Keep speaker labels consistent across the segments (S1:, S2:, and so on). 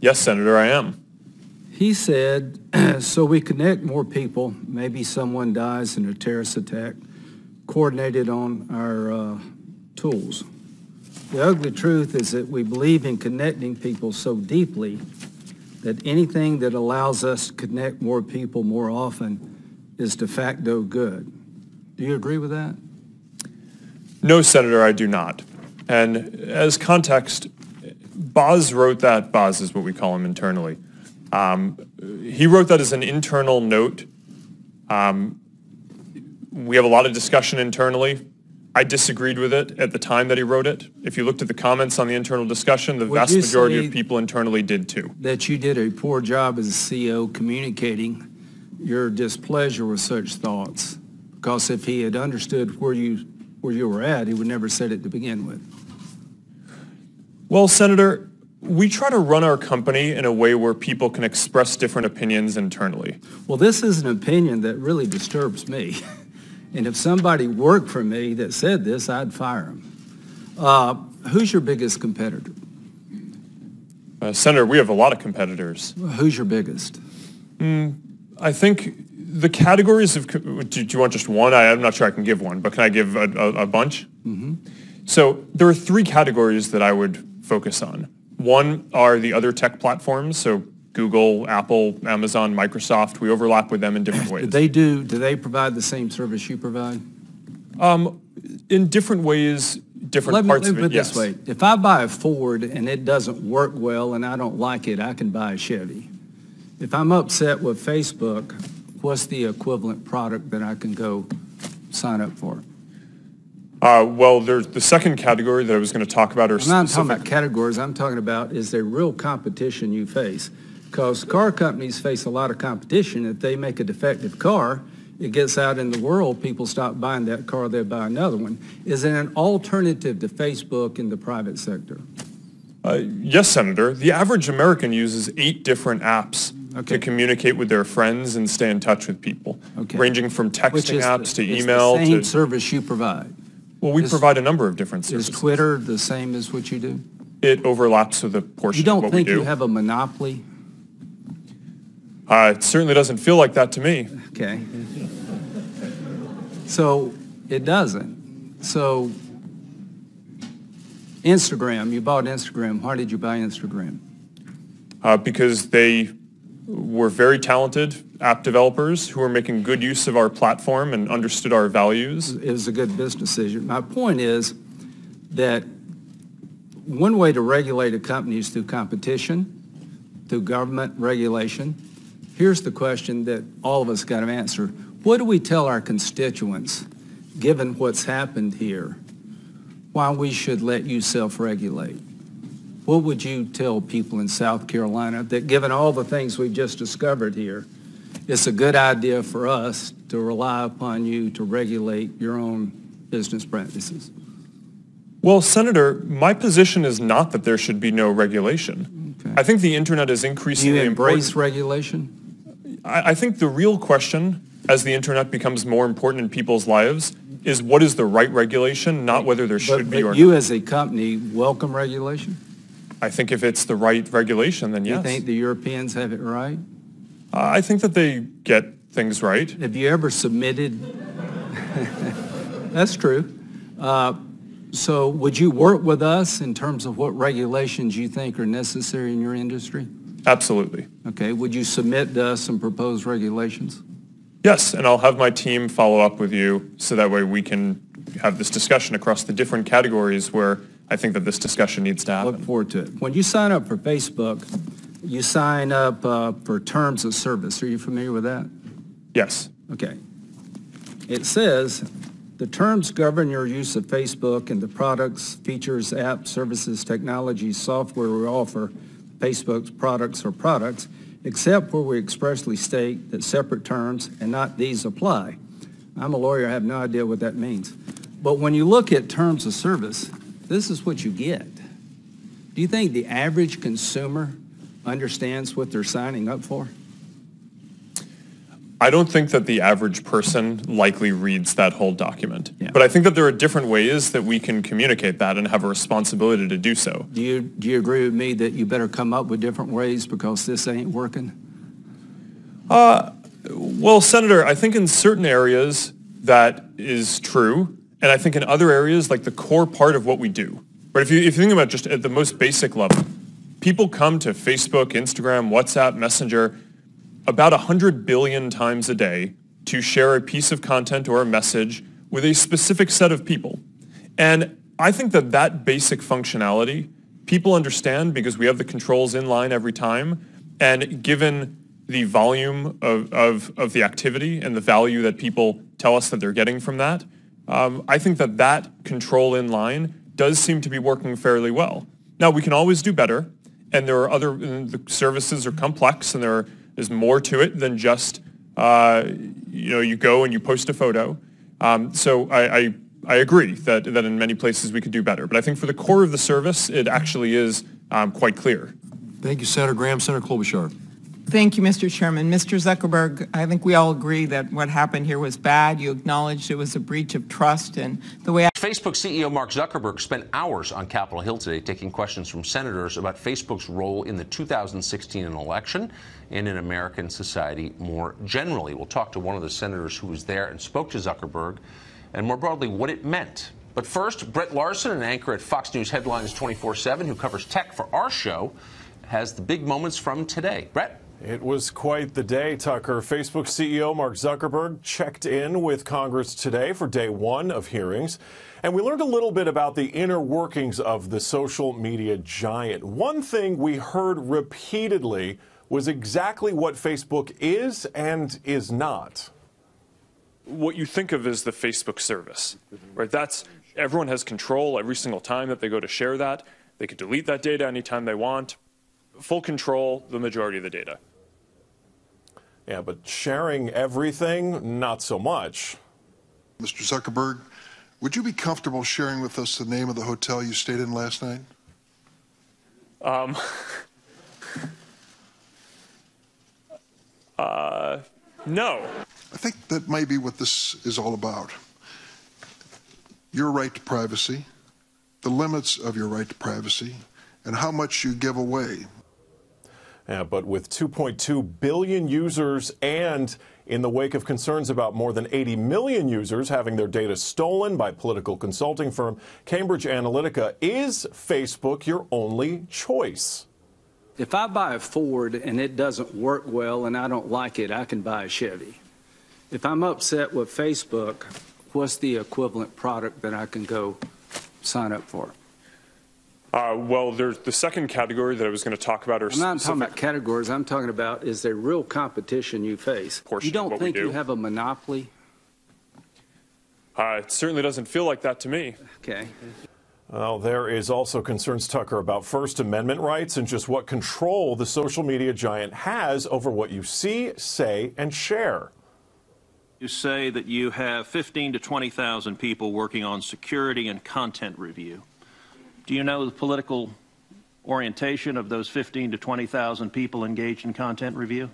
S1: Yes, Senator, I am.
S2: He said, so we connect more people, maybe someone dies in a terrorist attack, coordinated on our uh, tools. The ugly truth is that we believe in connecting people so deeply that anything that allows us to connect more people more often is de facto good. Do you agree with that?
S1: No, Senator, I do not. And as context, Boz wrote that, Boz is what we call him internally. Um, he wrote that as an internal note. Um, we have a lot of discussion internally. I disagreed with it at the time that he wrote it. If you looked at the comments on the internal discussion, the
S2: Would
S1: vast majority of people internally did too.
S2: That you did a poor job as a CEO communicating your displeasure with such thoughts? Because if he had understood where you, where you were at, he would never said it to begin with.
S1: Well, Senator, we try to run our company in a way where people can express different opinions internally.
S2: Well, this is an opinion that really disturbs me. And if somebody worked for me that said this, I'd fire him. Uh, Who's your biggest competitor?
S1: Uh, Senator, we have a lot of competitors.
S2: Who's your biggest?
S1: I think the categories of, do do you want just one? I, I'm not sure I can give one, but can I give a, a, a bunch? So there are three categories that I would focus on. One are the other tech platforms, so Google, Apple, Amazon, Microsoft. We overlap with them in different ways.
S2: Do they do, do they provide the same service you provide?
S1: Um, in different ways, different
S2: Let me,
S1: parts
S2: let
S1: of
S2: me put it
S1: yes.
S2: this way. If I buy a Ford and it doesn't work well and I don't like it, I can buy a Chevy. If I'm upset with Facebook, what's the equivalent product that I can go sign up for?
S1: Uh, well, there's the second category that I was going to talk about are
S2: I'm not talking about categories, I'm talking about is there real competition you face? Because car companies face a lot of competition. If they make a defective car, it gets out in the world, people stop buying that car, they buy another one. Is it an alternative to Facebook in the private sector?
S1: Uh, yes, Senator. The average American uses eight different apps
S2: Okay.
S1: to communicate with their friends and stay in touch with people,
S2: Okay.
S1: ranging from texting apps
S2: the-
S1: to
S2: it's the
S1: email
S2: same
S1: to.
S2: service you provide.
S1: Well, we
S2: is-
S1: provide a number of different
S2: Is
S1: services.
S2: Twitter the same as what you do?
S1: It overlaps with a portion
S2: You
S1: of
S2: don't
S1: what we
S2: think you
S1: do.
S2: have a monopoly?
S1: Uh, it certainly doesn't feel like that to me.
S2: Okay. So it doesn't. So Instagram, you bought Instagram. Why did you buy Instagram?
S1: Uh, because they were very talented app developers who were making good use of our platform and understood our values.
S2: It was a good business decision. My point is that one way to regulate a company is through competition, through government regulation. Here's the question that all of us got to answer. What do we tell our constituents, given what's happened here, why we should let you self-regulate? What would you tell people in South Carolina that, given all the things we've just discovered here, it's a good idea for us to rely upon you to regulate your own business practices?
S1: Well, Senator, my position is not that there should be no regulation.
S2: Okay.
S1: I think the internet is
S2: Do
S1: increasingly
S2: you embrace
S1: important.
S2: regulation?
S1: I, I think the real question, as the internet becomes more important in people's lives, is what is the right regulation, not whether there should
S2: But
S1: be or
S2: but you
S1: not.
S2: as a company welcome regulation?
S1: I think if it's the right regulation, then yes.
S2: You think the Europeans have it right?
S1: Uh, I think that they get things right.
S2: Have you ever submitted? That's true. Uh, So would you work with us in terms of what regulations you think are necessary in your industry?
S1: Absolutely.
S2: Okay, would you submit to us some proposed regulations?
S1: Yes, and I'll have my team follow up with you so that way we can have this discussion across the different categories where I think that this discussion needs to happen.
S2: Look forward to it. When you sign up for Facebook, you sign up uh, for terms of service. Are you familiar with that?
S1: Yes.
S2: Okay. It says, "The terms govern your use of Facebook and the products, features, apps, services, technologies, software we offer, Facebook's products or products, except where we expressly state that separate terms and not these apply." I'm a lawyer, I have no idea what that means. But when you look at terms of service, this is what you get. Do you think the average consumer understands what they're signing up for?
S1: I don't think that the average person likely reads that whole document.
S2: Yeah.
S1: But I think that there are different ways that we can communicate that and have a responsibility to do so.
S2: Do you, do you agree with me that you better come up with different ways because this ain't working?
S1: Uh, well, Senator, I think in certain areas that is true. And I think in other areas, like the core part of what we do, right? If you, if you think about just at the most basic level, people come to Facebook, Instagram, WhatsApp, Messenger about 100 billion times a day to share a piece of content or a message with a specific set of people. And I think that that basic functionality, people understand because we have the controls in line every time. And given the volume of, of, of the activity and the value that people tell us that they're getting from that, um, I think that that control in line does seem to be working fairly well. Now, we can always do better, and there are other, the services are complex, and there's more to it than just, uh, you know, you go and you post a photo. Um, so I, I, I agree that, that in many places we could do better. But I think for the core of the service, it actually is um, quite clear.
S3: Thank you, Senator Graham. Senator Klobuchar.
S4: Thank you, Mr. Chairman. Mr. Zuckerberg, I think we all agree that what happened here was bad. You acknowledged it was a breach of trust, and the way I
S5: Facebook CEO Mark Zuckerberg spent hours on Capitol Hill today taking questions from senators about Facebook's role in the 2016 election and in American society more generally. We'll talk to one of the senators who was there and spoke to Zuckerberg and more broadly what it meant. But first, Brett Larson, an anchor at Fox News Headlines 24-7 who covers tech for our show, has the big moments from today. Brett?
S6: It was quite the day, Tucker. Facebook CEO Mark Zuckerberg checked in with Congress today for day one of hearings. And we learned a little bit about the inner workings of the social media giant. One thing we heard repeatedly was exactly what Facebook is and is not.
S1: what you think of as the Facebook service, right? That's everyone has control every single time that they go to share that. They could delete that data anytime they want. Full control, the majority of the data.
S6: Yeah, but sharing everything, not so much.
S7: Mr. Zuckerberg, would you be comfortable sharing with us the name of the hotel you stayed in last night?
S1: Um, uh, no,
S7: I think that may be what this is all about. Your right to privacy, the limits of your right to privacy, and how much you give away.
S6: But with 2.2 billion users and in the wake of concerns about more than 80 million users having their data stolen by political consulting firm Cambridge Analytica, is Facebook your only choice?
S2: If I buy a Ford and it doesn't work well and I don't like it, I can buy a Chevy. If I'm upset with Facebook, what's the equivalent product that I can go sign up for?
S1: Uh, well, there's the second category that I was going to talk about. Are
S2: I'm not talking about categories. I'm talking about is there real competition you face? You don't
S1: what we
S2: think you have a monopoly?
S1: Uh, it certainly doesn't feel like that to me.
S2: Okay.
S6: Well, there is also concerns, Tucker, about First Amendment rights and just what control the social media giant has over what you see, say, and share.
S8: You say that you have 15 to 20,000 people working on security and content review. Do you know the political orientation of those 15 to 20,000 people engaged in content review?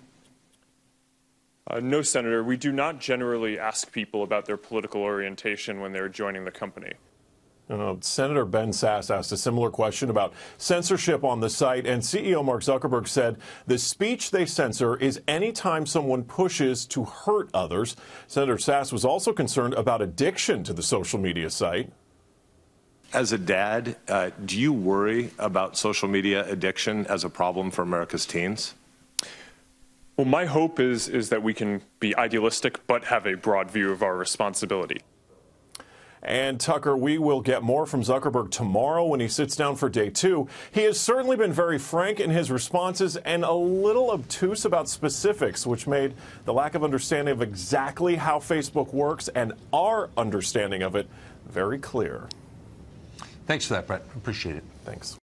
S1: Uh, no, Senator, we do not generally ask people about their political orientation when they're joining the company.
S6: Uh, Senator Ben Sasse asked a similar question about censorship on the site, and CEO Mark Zuckerberg said the speech they censor is anytime someone pushes to hurt others. Senator Sasse was also concerned about addiction to the social media site.
S9: As a dad, uh, do you worry about social media addiction as a problem for America's teens?
S1: Well, my hope is is that we can be idealistic but have a broad view of our responsibility.
S6: And Tucker, we will get more from Zuckerberg tomorrow when he sits down for day two. He has certainly been very frank in his responses and a little obtuse about specifics, which made the lack of understanding of exactly how Facebook works and our understanding of it very clear.
S5: Thanks for that, Brett. Appreciate it.
S6: Thanks.